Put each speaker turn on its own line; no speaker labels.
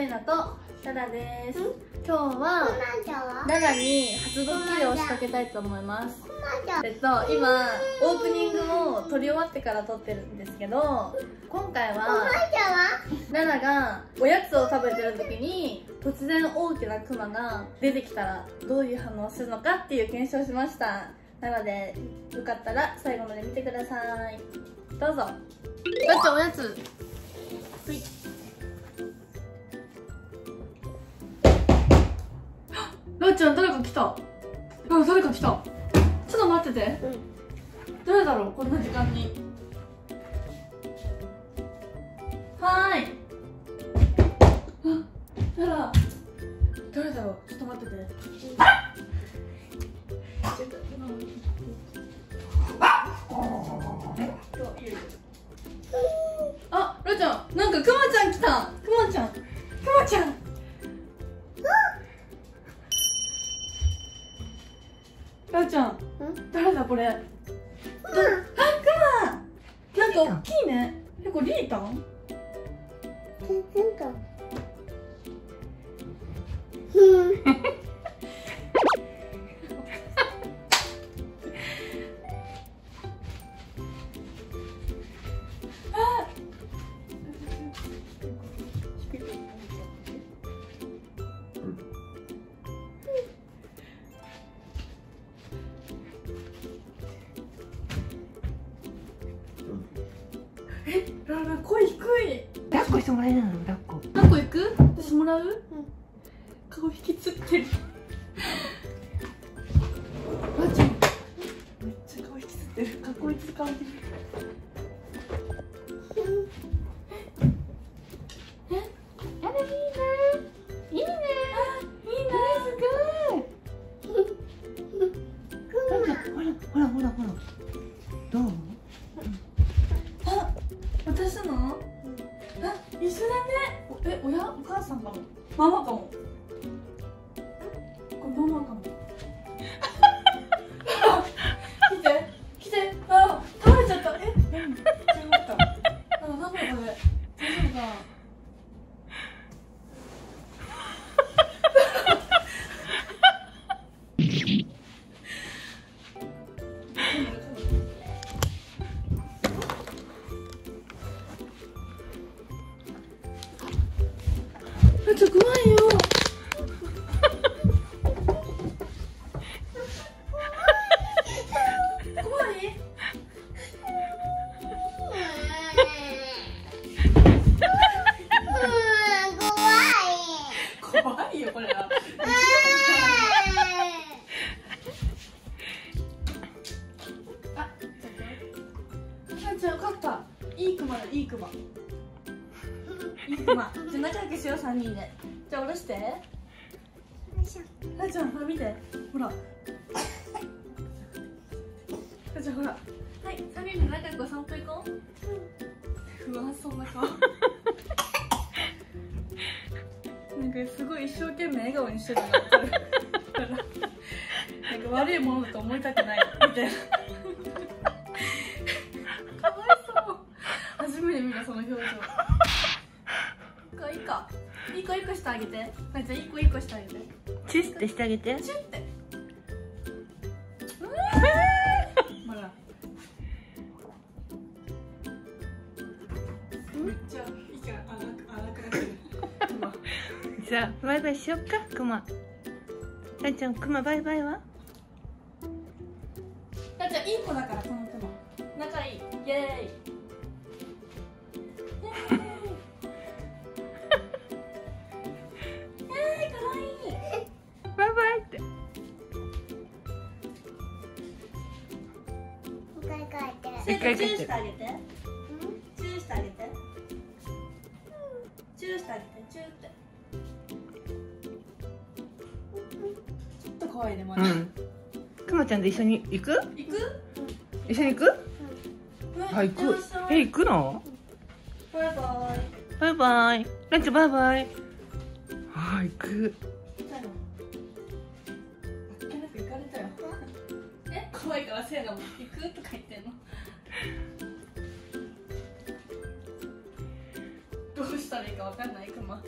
せいなとララです。今日はララに初ドッキリを仕掛けたいと思います。えっと今オープニングを撮り終わってから撮ってるんですけど今回はララがおやつを食べてる時に突然大きなクマが出てきたらどういう反応をするのかっていう検証をしました。なのでよかったら最後まで見てください。どうぞ。だっておやつ誰か来た。ちょっと待ってて、うん、誰だろう？こんな時間に。はーい。あ誰だ誰だろう？ちょっと待ってて、あ、ロちゃん、なんかクマちゃん来た。クマちゃん、クマちゃん。ラちゃん、誰だこれ？あ、クマ。なんか大きいね。え、これリータン。え、ララ声低い。
抱っこしてもらえないの、抱っこ。
抱っこ行く？私もらう？うん、顔引きつってる。ばあちゃん。めっちゃ顔引きつってる。かっこいい使われてる。え、あれいいね。いいね。いいね。すごい。
ほら、ほら、ほら、ほら。どう？
一緒だね。え親お母さんかも。ママかも。これママかも。ちょっと怖いよ怖い？怖いよこれは。あ、じゃあ勝った。いいクマだ、いいクマ。いいクマ。じゃあ仲良くしよう三人で。じゃあ下ろして。あちゃん、ほら見て。ほら。あちゃんほら。はい、三人で仲良く散歩行こう。不安そうな顔。なんかすごい一生懸命笑顔にしてるのなんか悪いものだと思いたくないみたいなかわいそう初めて見たその表情かいい子いい子してあげて。なちゃんいい子いい子してあげて。
チュッてしてあげて。
チュッて。ほら。めっちゃ息が荒く荒くなってる。
じゃあバイバイしよっかクマ。なちゃんクマバイバイは？
なちゃんいい子だからこのクマ。仲いい。イエーイ一回チューしてあげて。チューしてあげて。チューしてあげて。チューって。ちょっと可愛いねまだ、
うん。くまちゃんと一緒に行く？
行く？
一緒に行く、
うん、
はい行くえ行くの？
バイバイ。
バイバイ。ランチバイバイ。はい行く
怖いからせいなも行くとか言ってんの。どうしたらいいか分かんない。クマ